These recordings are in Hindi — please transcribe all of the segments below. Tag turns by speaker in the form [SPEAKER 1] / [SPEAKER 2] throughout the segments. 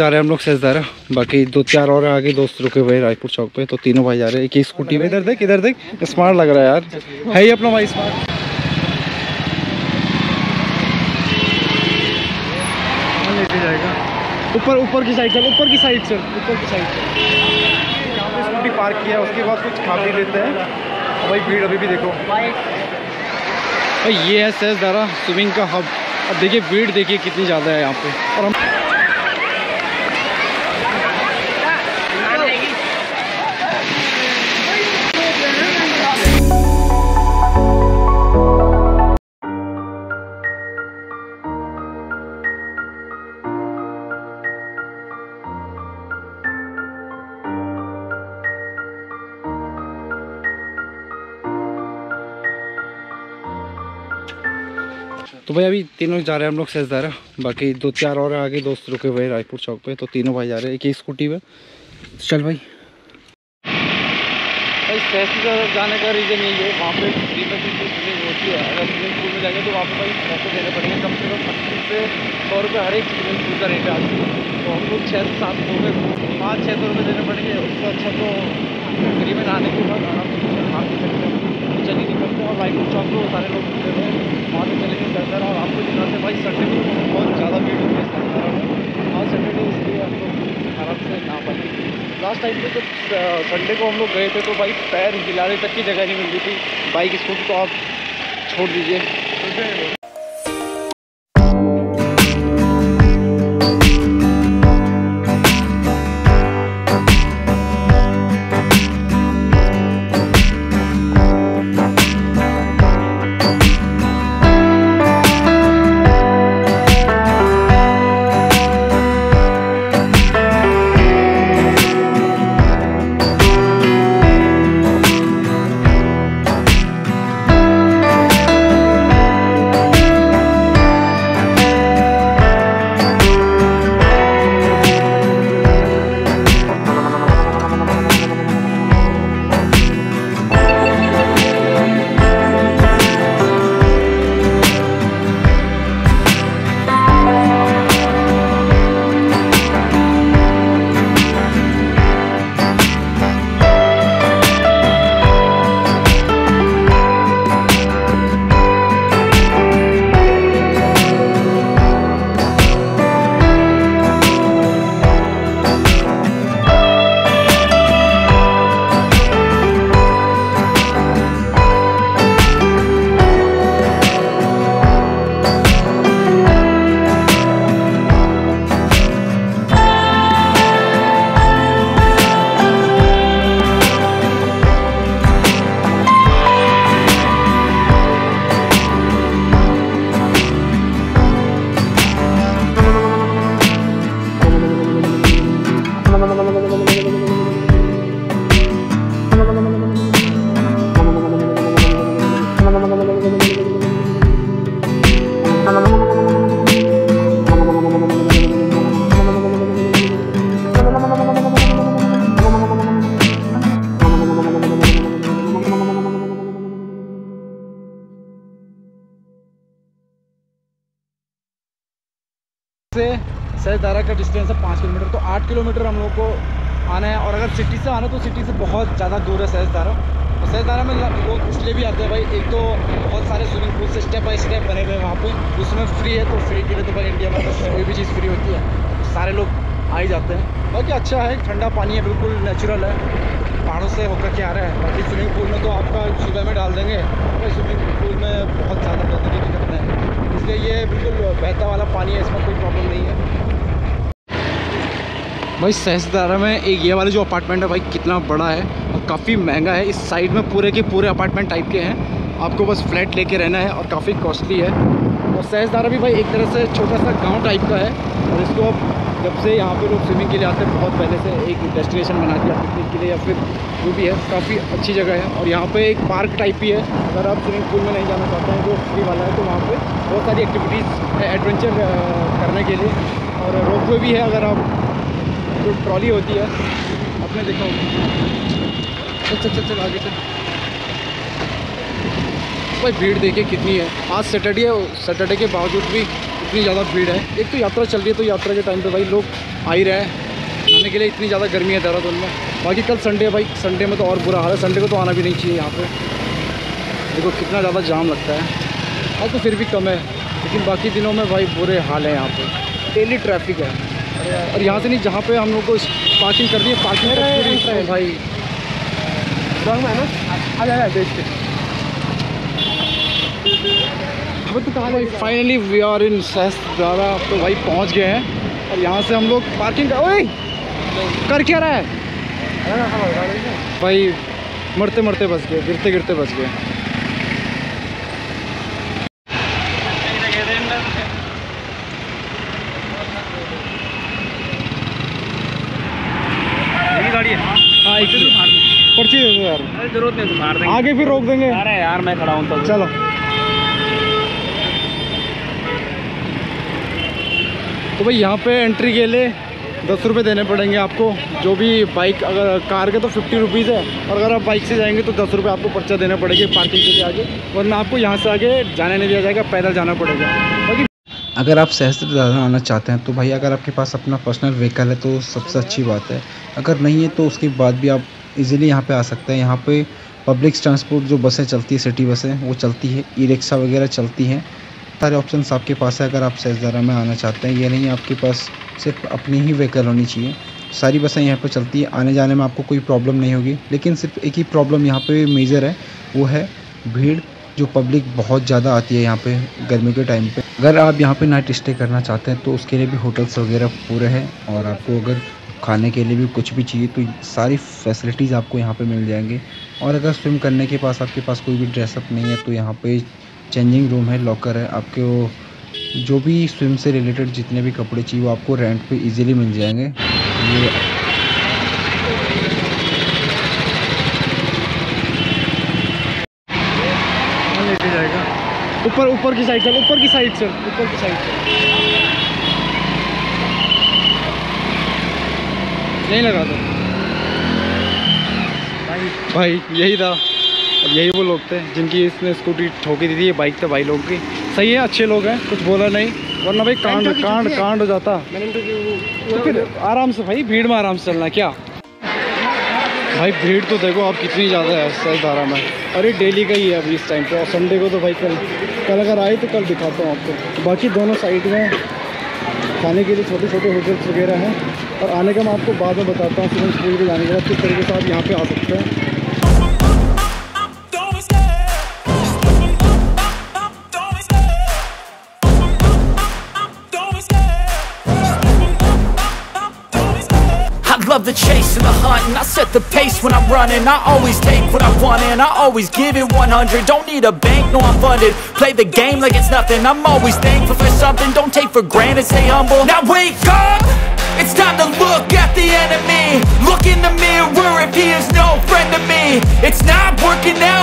[SPEAKER 1] जा रहे हैं हम लोग सेजदारा बाकी दो चार और आगे दोस्त रुके हुए रायपुर चौक पे तो तीनों भाई जा रहे हैं। एक ही स्कूटी में। इधर देख इधर देख। स्मार्ट लग रहा है यार। है ही अपना भाई स्मार्ट। ऊपर ऊपर की साइड चल ऊपर की साइड चल ऊपर की साइड चल। यहाँ पे स्कूटी पार्क किया उसके बाद कुछ खा पी लेते हैं। भाई भीड़ अभी भी देखो। भाई ये है सेजदारा स्विमिंग का हब। अब देखिए भीड़ देखिए कितनी ज़्यादा है यहाँ पे। और हम Thank you. तो भाई अभी तीनों जा रहे हैं हम लोग सेजदारा बाकी दो चार और आगे, दोस्त रुके हुए रायपुर चौक पे तो तीनों भाई जा रहे हैं। एक ही स्कूटी पे। चल भाई। भाई जाने का रीज़न यही है, वहाँ पे होती है। अगर स्विमिंग पूल में जाएँगे तो वहाँ पे भाई पैसे देने पड़ेंगे। कम से कम अस्सी से सौ रुपये हर एक स्विमिंग पूल का रेट है तो हम लोग छः से सात लोग हैं पाँच छः सौ रुपये देने पड़ेंगे। उससे अच्छा तो में नहाने के बाद आराम से सकते हैं। चल ही नहीं करते और रायपुर चौक पे सारे लोग हुए हैं। वहाँ पे चलेंगे सरदारा और आपको दिखाते भाई संडे को बहुत ज़्यादा भीड़ होती है सरदारा में आज सैटरडे इसलिए हम लोग आराम से ना पाए लास्ट टाइम पे जब संडे को हम लोग गए थे तो भाई पैर हिलाने तक की जगह नहीं मिलती थी। बाइक स्कूटी तो आप छोड़ दीजिए। से सैदारा का डिस्टेंस है पाँच किलोमीटर तो आठ किलोमीटर हम लोग को आना है। और अगर सिटी से आना तो सिटी से बहुत ज़्यादा दूर है सैजदारा तो सैजदारा में लोग इसलिए भी आते हैं भाई, एक तो बहुत सारे स्विमिंग पूल से स्टेप बाई स्टेप बने हुए हैं वहाँ पे। उसमें फ्री है तो फ्री के लिए तो भाई इंडिया में तो कोई भी चीज़ फ्री होती है। तो सारे लोग आ ही जाते हैं। बाकी अच्छा है, ठंडा पानी है, बिल्कुल नेचुरल है। पहाड़ों से होकर के आ रहा है। बाकी स्विमिंग पूल में तो आपका सुबह में डाल देंगे। भाई स्विमिंग पूल में बहुत ज़्यादा गंदगी दिक्कत है इसलिए ये बिल्कुल बहता वाला पानी है, इसमें कोई प्रॉब्लम नहीं है। भाई, सहसदारा में एक ये वाला जो अपार्टमेंट है भाई, कितना बड़ा है और काफ़ी महँगा है। इस साइड में पूरे के पूरे अपार्टमेंट टाइप के हैं। आपको बस फ्लैट लेके रहना है और काफ़ी कॉस्टली है। और सहसदारा भी भाई, एक तरह से छोटा सा गाँव टाइप का है और इसको अब जब से यहाँ पे लोग स्विमिंग के लिए आते हैं, बहुत पहले से एक डेस्टिनेशन बना दिया पिकनिक के लिए या फिर जो भी है, काफ़ी अच्छी जगह है। और यहाँ पे एक पार्क टाइप भी है। अगर आप स्विमिंग पूल में नहीं जाना चाहते हैं, जो फ्री वाला है तो वहाँ पे बहुत सारी एक्टिविटीज़ है एडवेंचर करने के लिए। और रोप वे भी है, अगर आप, जो ट्रॉली होती है, आपने देखा होगा। चल चल चल आगे चल। भाई, भीड़ देखिए कितनी है। आज सैटरडे है सैटरडे के बावजूद भी कितनी ज़्यादा भीड़ है। एक तो यात्रा चल रही है तो यात्रा के टाइम पे भाई लोग आ ही रहे हैं। नहाने के लिए इतनी ज़्यादा गर्मी है देहरादून में। बाकी कल संडे है भाई संडे में तो और बुरा हाल है। संडे को तो आना भी नहीं चाहिए यहाँ पर देखो कितना ज़्यादा जाम लगता है। और तो फिर भी कम है। लेकिन बाकी दिनों में भाई बुरे हाल है यहाँ पर डेली ट्रैफ़िक है। और यहाँ से नहीं, जहाँ पर हम लोग को पार्किंग कर दी है पार्किंग तो भाई। आ जाए देख के। तो फाइनली वी आर इन सहस्त्र तो भाई पहुँच गए हैं। और यहाँ से हम लोग पार्किंग कर ओए! कर क्या रहा है? भाई मरते मरते बच गए गिरते गिरते बच गए।
[SPEAKER 2] गाड़ी है।
[SPEAKER 1] हाँ एक पर्ची दे दो यार।
[SPEAKER 2] ज़रूरत नहीं तो मार देंगे।
[SPEAKER 1] आगे फिर रोक देंगे।
[SPEAKER 2] अरे यार मैं खड़ा हूँ तो।
[SPEAKER 1] चलो। तो भाई यहाँ पे एंट्री के लिए दस रुपये देने पड़ेंगे आपको। जो भी बाइक अगर कार के तो फिफ्टी रुपीज़ है, और अगर आप बाइक से जाएँगे तो दस रुपये आपको पर्चा देना पड़ेगा पार्किंग के लिए आगे, वरना आपको यहाँ से आगे जाने नहीं दिया जाएगा, पैदल जाना पड़ेगा। बाकी
[SPEAKER 3] अगर आप सहस्त्र दादा आना चाहते हैं तो भाई अगर आपके पास अपना पर्सनल व्हीकल है तो सबसे अच्छी बात है। अगर नहीं है तो उसके बाद भी आप इजीली यहाँ पे आ सकते हैं। यहाँ पे पब्लिक ट्रांसपोर्ट जो बसें चलती है सिटी बसें, वो चलती है ई रिक्शा वगैरह चलती हैं। सारे ऑप्शन आपके पास है, अगर आप सहजदारा में आना चाहते हैं। ये नहीं आपके पास सिर्फ़ अपनी ही व्हीकल होनी चाहिए। सारी बसें यहाँ पर चलती है। आने जाने में आपको कोई प्रॉब्लम नहीं होगी। लेकिन सिर्फ़ एक ही प्रॉब्लम यहाँ पे मेजर है। वो है भीड़ जो पब्लिक बहुत ज़्यादा आती है यहाँ पे गर्मी के टाइम पे। अगर आप यहाँ पे नाइट स्टे करना चाहते हैं तो उसके लिए भी होटल्स वगैरह पूरे हैं। और आपको अगर खाने के लिए भी कुछ भी चाहिए तो सारी फैसिलिटीज़ आपको यहाँ पे मिल जाएँगे। और अगर स्विम करने के पास आपके पास कोई भी ड्रेसअप नहीं है तो यहाँ पे चेंजिंग रूम है लॉकर है आपके वो जो भी स्विम से रिलेटेड जितने भी कपड़े चाहिए वो आपको रेंट पे इजीली मिल जाएँगे। ये
[SPEAKER 1] ऊपर ऊपर की साइड सर ऊपर की साइड चल ऊपर की साइड चल नहीं लगा दो भाई भाई यही था। यही वो लोग थे जिनकी इसने स्कूटी ठोकी दी थी ये बाइक थे भाई लोग की। सही है अच्छे लोग हैं कुछ बोला नहीं। वरना भाई कांड कांड कांड हो जाता। तो फिर आराम से भाई भीड़ में आराम से चलना क्या? भाई भीड़ तो देखो आप कितनी ज़्यादा है सहदारा में। अरे डेली का ही है अभी इस टाइम पे और संडे को तो भाई कल कल अगर आए तो कल दिखाता हूँ आपको। बाकी दोनों साइड में खाने के लिए छोटे छोटे होटल्स वगैरह हैं। और आने का मैं आपको बाद में बताता हूँ स्विमिंग पूल पे जाने के बाद किस तरीके से आप यहाँ पे आ सकते हैं।
[SPEAKER 4] Set the pace when I'm running. I always take what I want and I always give it 100 Don't need a bank, no I'm funded. Play the game like it's nothing. I'm always thankful for something. Don't take for granted, stay humble. Now wake up! It's time to look at the enemy. Look in the mirror if he is no friend to me. It's not working out,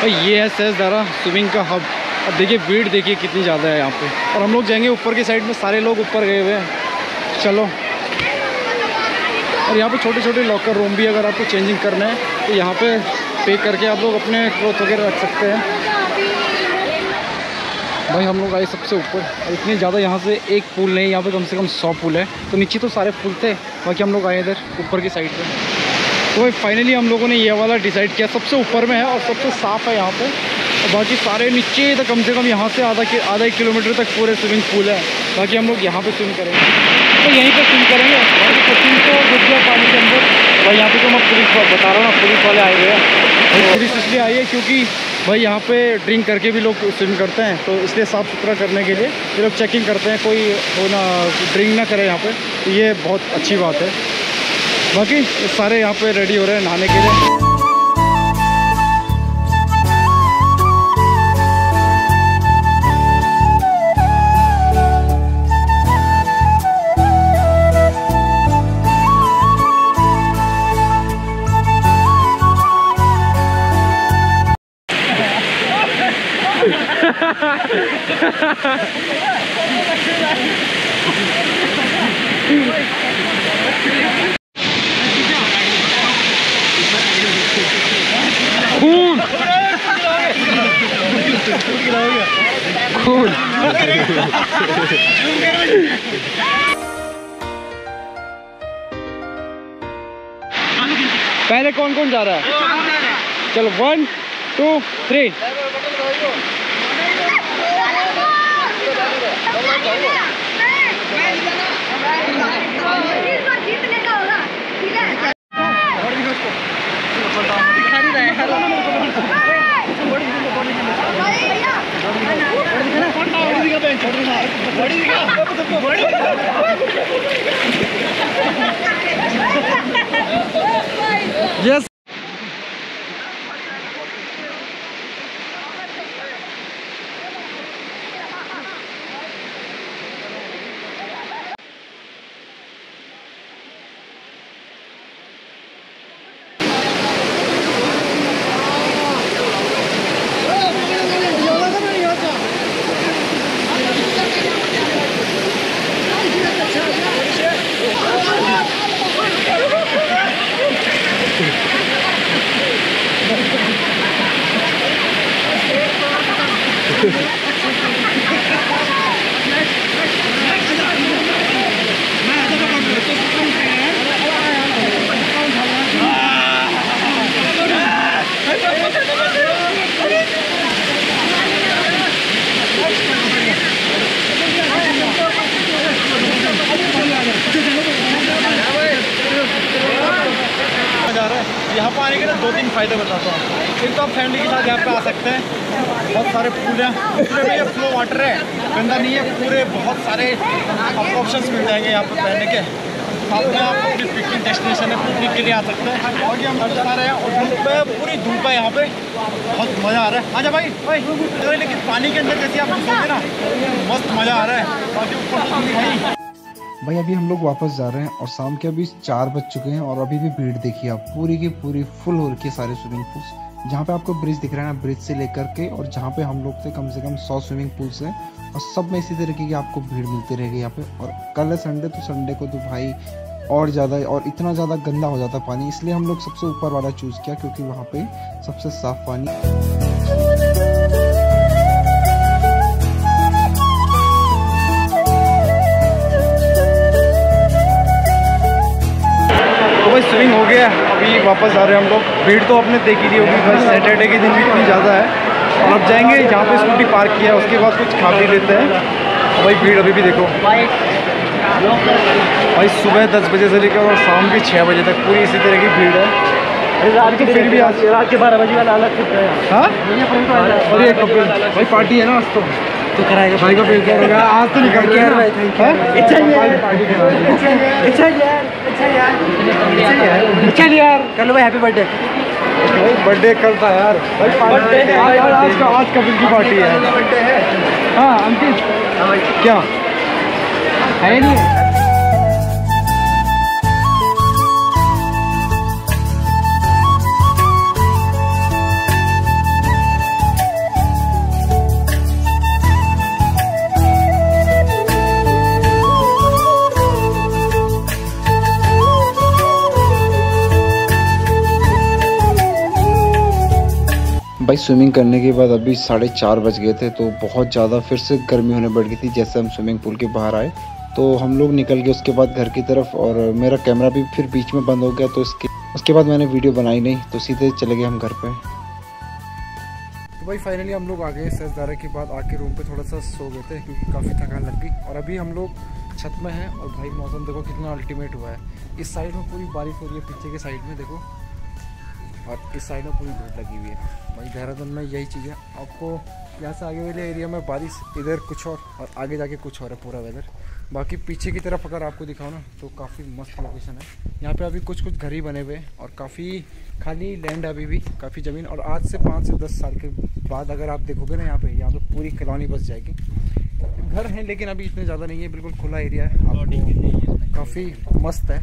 [SPEAKER 1] भाई ये है सहजदारा स्विमिंग का हब अब देखिए, भीड़ देखिए कितनी ज़्यादा है यहाँ पे। और हम लोग जाएँगे ऊपर की साइड में, सारे लोग ऊपर गए हुए हैं। चलो। और यहाँ पे छोटे छोटे लॉकर रूम भी अगर आपको चेंजिंग करना है तो यहाँ पे पे करके आप लोग अपने क्लोथ वगैरह रख सकते हैं। भाई, हम लोग आए सबसे ऊपर। और इतनी ज़्यादा यहाँ से एक पुल नहीं, यहाँ पे कम से कम सौ पुल है। तो नीचे तो सारे पुल थे, बाकी हम लोग आए इधर ऊपर की साइड पे। तो भाई फाइनली हम लोगों ने ये वाला डिसाइड किया। सबसे ऊपर में है और सबसे साफ़ है यहाँ पे। और बाकी सारे नीचे तो कम से कम यहाँ से आधा कि आधा एक किलोमीटर तक पूरे स्विमिंग पूल है। बाकी हम लोग यहाँ पे स्विम करेंगे। तो यहीं पे स्विम करेंगे। बाकी तो घुस गया पानी के अंदर। भाई यहाँ पे तो मैं पुलिस बता रहा हूँ ना पुलिस वाले आए हुए हैं। पुलिस इसलिए आई है क्योंकि भाई यहाँ पे ड्रिंक करके भी लोग स्विम करते हैं। तो इसलिए साफ़ सुथरा करने के लिए ये लोग चेकिंग करते हैं कोई हो ना ड्रिंक ना करे यहाँ पे। तो ये बहुत अच्छी बात है। बाकी सारे यहाँ पे रेडी हो रहे हैं नहाने के लिए। cool. पहले कौन कौन जा रहा है? चलो वन टू थ्री
[SPEAKER 5] जीतने
[SPEAKER 2] तीन फ़ायदे बताता हूँ एक तो आप फैमिली के साथ यहाँ पे आ सकते हैं। बहुत सारे पूल हैं। पूरे में ये फ्लो वाटर है। गंदा नहीं है। पूरे बहुत सारे आपको ऑप्शंस मिल जाएँगे यहाँ पे पहनने के। आप यहाँ पर अपनी पिकनिक डेस्टिनेशन है पिकनिक के लिए आ सकते हैं। और ये हम जा रहे हैं और धूप है। पूरी धूप है यहाँ पे। बहुत मज़ा आ रहा है। आजा भाई भाई लेकिन पानी के अंदर जैसे आप घुसोगे ना, मस्त मज़ा आ रहा है। बाकी ऊपर तो
[SPEAKER 3] भाई, अभी हम लोग वापस जा रहे हैं और शाम के अभी चार बज चुके हैं और अभी भी भीड़ देखिए आप। पूरी की पूरी फुल हो रखी है सारे स्विमिंग पूल्स जहाँ पे आपको ब्रिज दिख रहा है ना ब्रिज से लेकर के और जहाँ पे हम लोग से कम से कम सौ स्विमिंग पूल्स हैं और सब में इसी तरीके की आपको भीड़ मिलती रहेगी यहाँ पे। और कल है संडे तो संडे को तो भाई और ज़्यादा और इतना ज़्यादा गंदा हो जाता पानी, इसलिए हम लोग सबसे ऊपर वाला चूज़ किया क्योंकि वहाँ पे सबसे साफ़ पानी।
[SPEAKER 1] अभी वापस आ रहे हैं हम लोग। भीड़ तो आपने देखी थी होगी बस सैटरडे के दिन भी इतनी ज़्यादा है। और अब जाएँगे जहाँ पे स्कूटी पार्क किया है उसके बाद कुछ खा पी लेते हैं। भाई भीड़ अभी भी देखो। भाई सुबह दस बजे से लेकर और शाम के छः बजे तक पूरी इसी तरह की भीड़ है। रात तो फिर भी आज
[SPEAKER 2] रात के बारह बजे वाला अलग
[SPEAKER 1] हाँ। और ये कपिल भाई पार्टी है ना आज तो। तो कराएगा। भाई को पेट आज तो निकल गया भाई थैंक यू अच्छा यार अच्छा यार। अच्छा यार। अच्छा यार। कल भाई हैप्पी बर्थडे भाई बर्थडे कल था यार? भाई बर्थडे आज आज का आज कपिल की पार्टी है। है। हाँ अंकित। क्या? है नहीं।
[SPEAKER 3] भाई स्विमिंग करने के बाद अभी साढ़े चार बज गए थे तो बहुत ज़्यादा फिर से गर्मी होने बढ़ गई थी जैसे हम स्विमिंग पूल के बाहर आए। तो हम लोग निकल गए उसके बाद घर की तरफ़ और मेरा कैमरा भी फिर बीच में बंद हो गया तो इसके, उसके बाद मैंने वीडियो बनाई नहीं तो सीधे चले गए हम घर पे। तो भाई फाइनली हम लोग आ गए सजदारा के बाद, आके रूम पे थोड़ा सा सो गए थे, क्योंकि काफ़ी थकान लग गई। और अभी हम लोग छत में हैं और भाई मौसम देखो कितना अल्टीमेट हुआ है। इस साइड में पूरी बारिश हो रही है, पीछे के साइड में देखो। और इस साइड में पूरी धूप लगी हुई है। भाई देहरादून में यही चीज़ है। आपको यहाँ से आगे वाले एरिया में बारिश इधर कुछ और और आगे जाके कुछ और है पूरा वेदर बाकी पीछे की तरफ़ अगर आपको दिखाओ ना तो काफ़ी मस्त लोकेशन है। यहाँ पे अभी कुछ कुछ घर ही बने हुए हैं और काफ़ी खाली लैंड अभी भी काफ़ी ज़मीन। और आज से पाँच से दस साल के बाद अगर आप देखोगे ना यहाँ पे यहाँ पे पूरी कॉलोनी बस जाएगी। घर हैं लेकिन अभी इतने ज़्यादा नहीं है बिल्कुल खुला एरिया है। काफ़ी मस्त है।